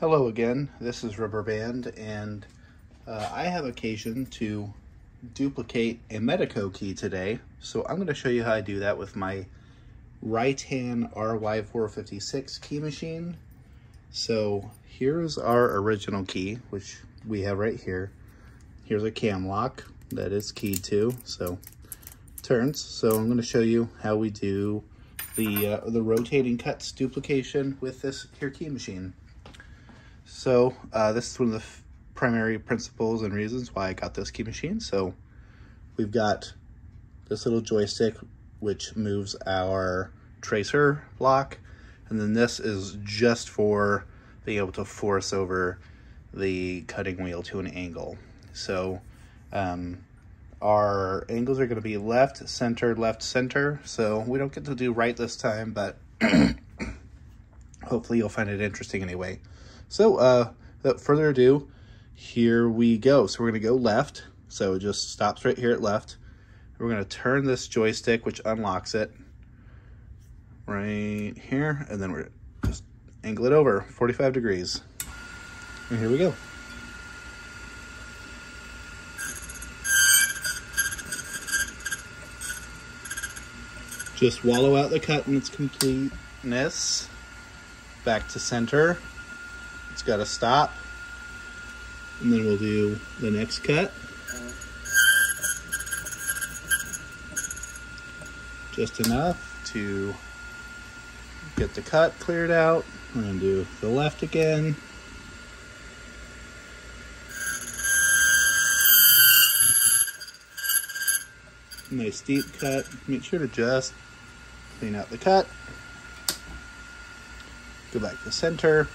Hello again, this is RubberBanned, and uh, I have occasion to duplicate a Medeco key today. So I'm going to show you how I do that with my Rytan RY456 key machine. So here's our original key, which we have right here. Here's a cam lock that is keyed to, so turns. So I'm going to show you how we do the uh, the rotating cuts duplication with this here key machine. So uh, this is one of the primary principles and reasons why I got this key machine. So we've got this little joystick which moves our tracer block and then this is just for being able to force over the cutting wheel to an angle. So um, our angles are going to be left, center, left, center. So we don't get to do right this time, but hopefully you'll find it interesting anyway. So uh, without further ado, here we go. So we're going to go left. So it just stops right here at left. We're going to turn this joystick, which unlocks it, right here. And then we're just angle it over 45 degrees. And here we go. Just wallow out the cut in its completeness. Back to center. It's got to stop. And then we'll do the next cut. Just enough to get the cut cleared out. We're going to do the left again. Nice deep cut. Make sure to just clean out the cut. Go back to center.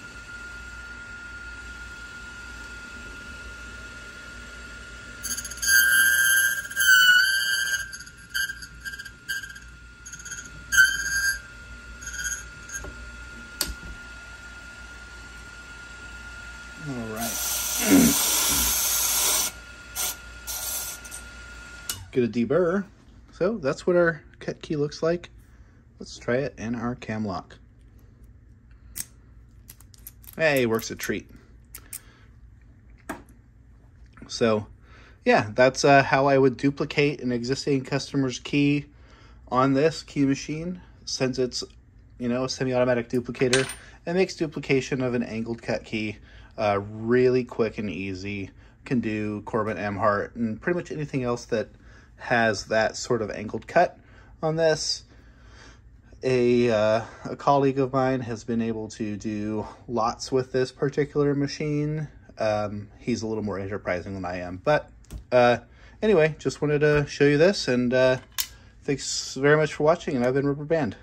All right. Get a deburr. So that's what our cut key looks like. Let's try it in our cam lock. Hey, works a treat. So yeah, that's uh, how I would duplicate an existing customer's key on this key machine since it's, you know, a semi-automatic duplicator. It makes duplication of an angled cut key uh, really quick and easy. Can do Corbin Emhart and pretty much anything else that has that sort of angled cut on this. A, uh, a colleague of mine has been able to do lots with this particular machine. Um, he's a little more enterprising than I am. But uh, anyway, just wanted to show you this. And uh, thanks very much for watching. And I've been RubberBanned.